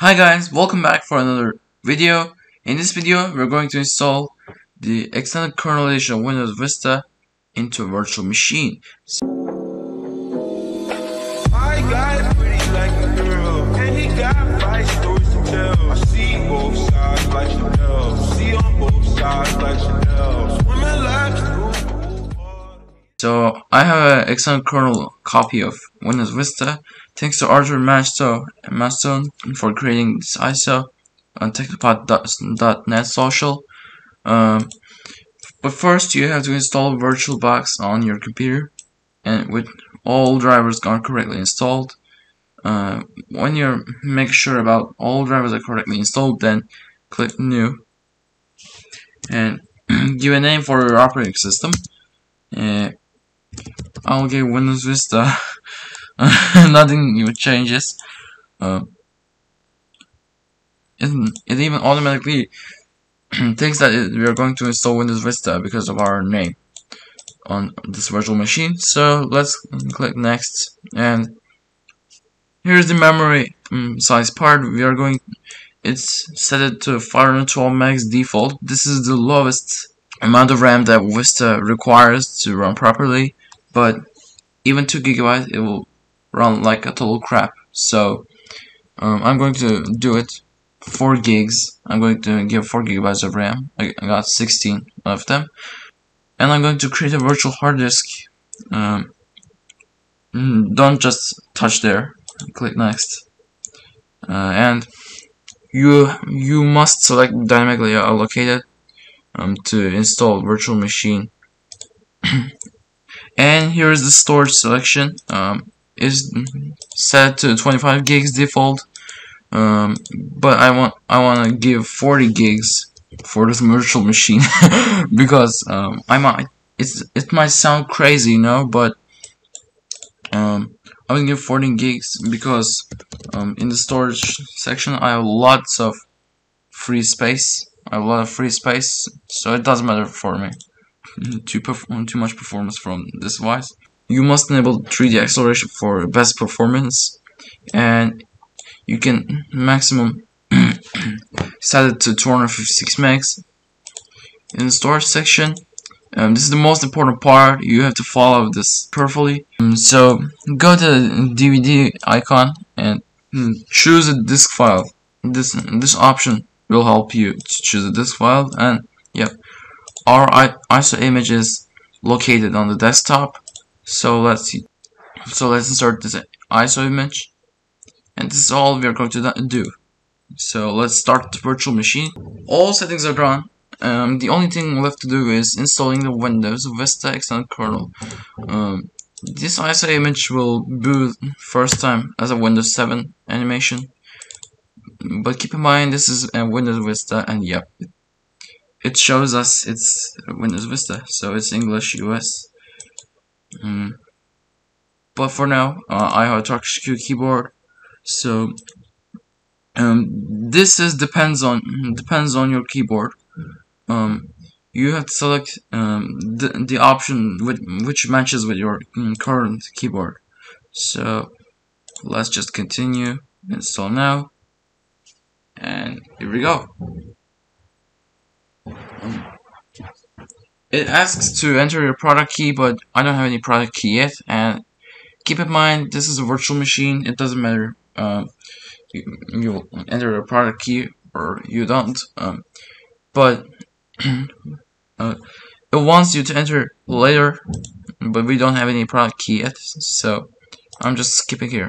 Hi guys, welcome back for another video. In this video, we're going to install the extended kernel edition of Windows Vista into a virtual machine. My guy pretty like a girl, and he got five stories to tell. I see both sides like Chanel, see on both sides like Chanel. Swimming laps through the pool. So, I have an extended kernel copy of Windows Vista. Thanks to Arthur Masto Maston for creating this ISO on technopat.net social. Um, but first, you have to install VirtualBox on your computer, and with all drivers are correctly installed. Uh, when you make sure about all drivers are correctly installed, then click New and give a name for your operating system. Uh, I'll give Windows Vista. Nothing even changes. Uh, it, it even automatically thinks that it, we are going to install Windows Vista because of our name on this virtual machine. So let's click next and here's the memory um, size part. We are going it's set it to 512 megs default. This is the lowest amount of RAM that Vista requires to run properly, but even 2 gigabytes it will run like a total crap. So um, I'm going to do it 4 gigs. I'm going to give 4 gigabytes of RAM. I, got 16 of them. And I'm going to create a virtual hard disk. Um, mm, don't just touch there. Click next. Uh, and you you must select dynamically allocated um, to install virtual machine. and here is the storage selection. Um, is set to 25 gigs default. Um, but I want I want to give 40 gigs for this virtual machine because um, I might it's it might sound crazy you know but um, I'm gonna give 40 gigs because um, in the storage section I have lots of free space. I have a lot of free space so it doesn't matter for me. Too, perform too much performance from this device you must enable 3D acceleration for best performance and you can maximum set it to 256 megs in the storage section. Um, this is the most important part. You have to follow this carefully. Um, so go to the DVD icon and hmm, choose a disk file. This this option will help you to choose a disk file and yep our ISO image is located on the desktop so let's see. So let's insert this ISO image. And this is all we are going to do. So let's start the virtual machine. All settings are done. Um, the only thing left to do is installing the Windows Vista extended kernel. Um, this ISO image will boot first time as a Windows 7 animation. But keep in mind this is a Windows Vista and yep, it shows us it's Windows Vista, so it's English US. Mm. But for now, uh, I have a Turkish Q keyboard, so um, this is depends on depends on your keyboard. Um, you have to select um, the the option with, which matches with your mm, current keyboard. So let's just continue install now, and here we go. Um, it asks to enter your product key, but I don't have any product key yet. And keep in mind, this is a virtual machine. It doesn't matter. Uh, you, you enter a product key or you don't. Um, but uh, it wants you to enter later, but we don't have any product key yet. So I'm just skipping here.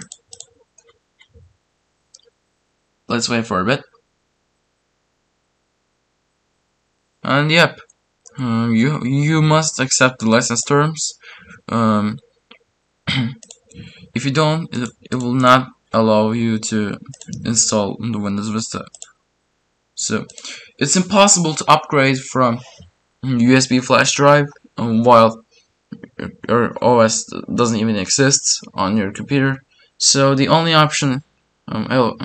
Let's wait for a bit. And yep, um, you you must accept the license terms. Um, if you don't, it, it will not allow you to install the Windows Vista. So it's impossible to upgrade from USB flash drive um, while your OS doesn't even exist on your computer. So the only option um,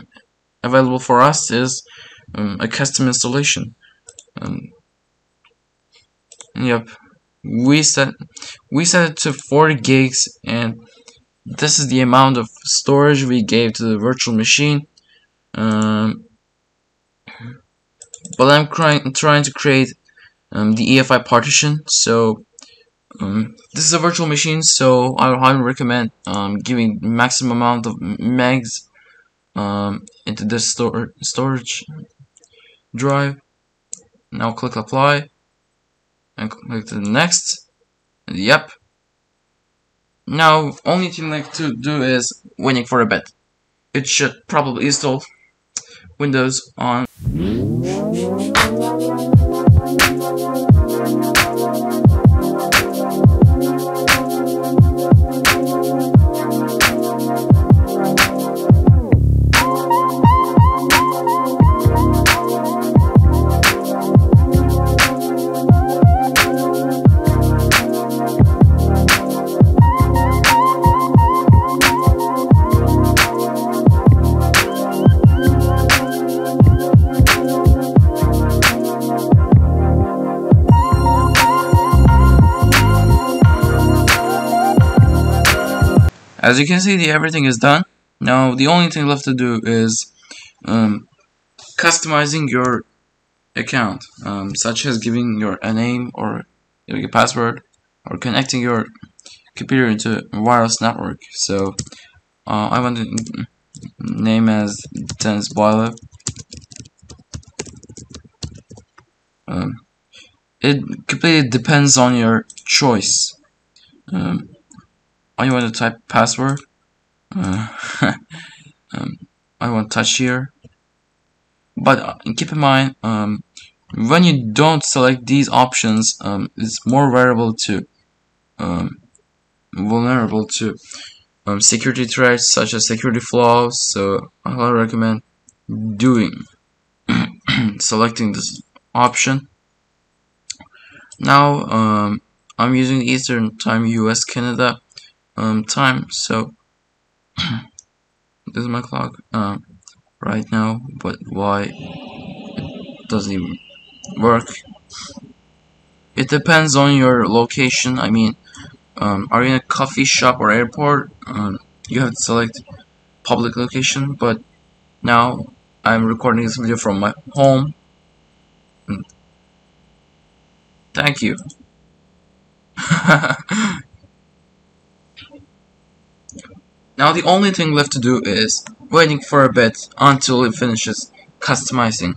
available for us is um, a custom installation. Um, Yep. We set we set it to 40 gigs and this is the amount of storage we gave to the virtual machine. Um, but I'm trying trying to create um, the EFI partition. So um, this is a virtual machine, so I highly recommend um, giving maximum amount of megs um, into this store storage drive. Now click apply and click the next. and Yep. Now only thing left to do is waiting for a bit. It should probably install Windows on As you can see, the everything is done. Now, the only thing left to do is um, customizing your account, um, such as giving your a name or a password, or connecting your computer into a wireless network. So, uh, I want to name as Dennis Boiler. Um, it completely depends on your choice. Um, I want to type password. Uh, um, I want touch here. But uh, keep in mind, um, when you don't select these options, um, it's more to um, vulnerable to um, security threats such as security flaws. So I highly recommend doing selecting this option. Now um, I'm using Eastern Time US Canada um, time. So this is my clock um, right now but why it doesn't even work? It depends on your location. I mean um, are you in a coffee shop or airport? Um, you have to select public location but now I'm recording this video from my home. Hmm. thank you Now the only thing left to do is waiting for a bit until it finishes customizing.